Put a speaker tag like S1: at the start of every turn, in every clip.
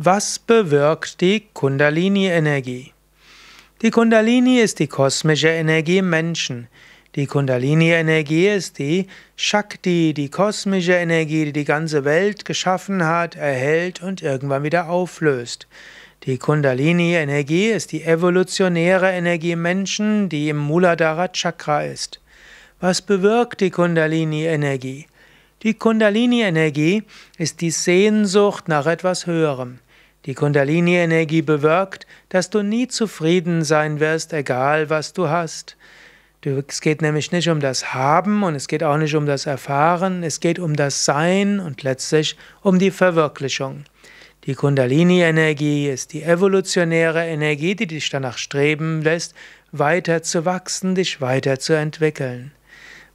S1: Was bewirkt die Kundalini-Energie? Die Kundalini ist die kosmische Energie im Menschen. Die Kundalini-Energie ist die Shakti, die kosmische Energie, die die ganze Welt geschaffen hat, erhält und irgendwann wieder auflöst. Die Kundalini-Energie ist die evolutionäre Energie im Menschen, die im Muladhara Chakra ist. Was bewirkt die Kundalini-Energie? Die Kundalini-Energie ist die Sehnsucht nach etwas Höherem. Die Kundalini-Energie bewirkt, dass du nie zufrieden sein wirst, egal was du hast. Es geht nämlich nicht um das Haben und es geht auch nicht um das Erfahren, es geht um das Sein und letztlich um die Verwirklichung. Die Kundalini-Energie ist die evolutionäre Energie, die dich danach streben lässt, weiter zu wachsen, dich weiter zu entwickeln.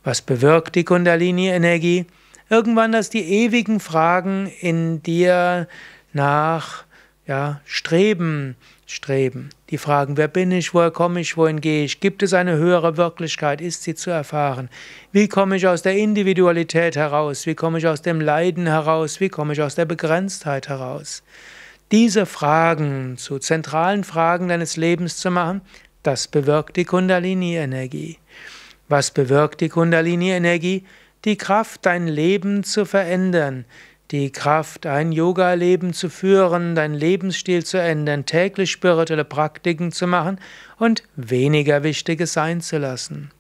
S1: Was bewirkt die Kundalini-Energie? Irgendwann, dass die ewigen Fragen in dir nach ja, Streben, Streben. Die Fragen, wer bin ich, woher komme ich, wohin gehe ich, gibt es eine höhere Wirklichkeit, ist sie zu erfahren? Wie komme ich aus der Individualität heraus? Wie komme ich aus dem Leiden heraus? Wie komme ich aus der Begrenztheit heraus? Diese Fragen zu zentralen Fragen deines Lebens zu machen, das bewirkt die Kundalini-Energie. Was bewirkt die Kundalini-Energie? Die Kraft, dein Leben zu verändern, die Kraft, ein Yoga-Leben zu führen, deinen Lebensstil zu ändern, täglich spirituelle Praktiken zu machen und weniger Wichtiges sein zu lassen.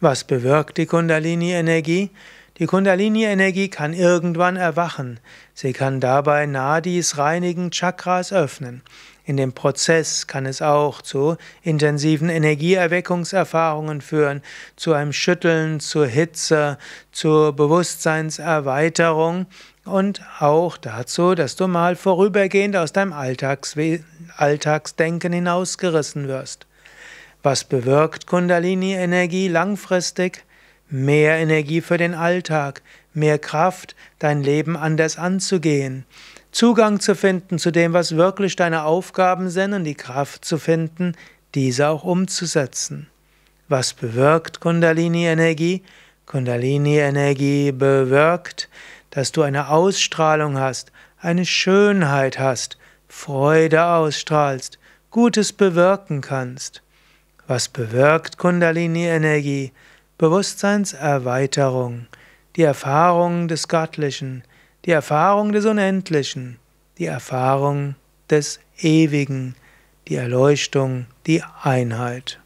S1: Was bewirkt die Kundalini-Energie? Die Kundalini-Energie kann irgendwann erwachen. Sie kann dabei Nadis reinigen, Chakras öffnen. In dem Prozess kann es auch zu intensiven Energieerweckungserfahrungen führen, zu einem Schütteln, zur Hitze, zur Bewusstseinserweiterung und auch dazu, dass du mal vorübergehend aus deinem Alltagswe Alltagsdenken hinausgerissen wirst. Was bewirkt Kundalini-Energie langfristig? Mehr Energie für den Alltag, mehr Kraft, dein Leben anders anzugehen. Zugang zu finden zu dem, was wirklich deine Aufgaben sind und die Kraft zu finden, diese auch umzusetzen. Was bewirkt Kundalini-Energie? Kundalini-Energie bewirkt, dass du eine Ausstrahlung hast, eine Schönheit hast, Freude ausstrahlst, Gutes bewirken kannst. Was bewirkt Kundalini-Energie? Bewusstseinserweiterung, die Erfahrung des Göttlichen, die Erfahrung des Unendlichen, die Erfahrung des Ewigen, die Erleuchtung, die Einheit.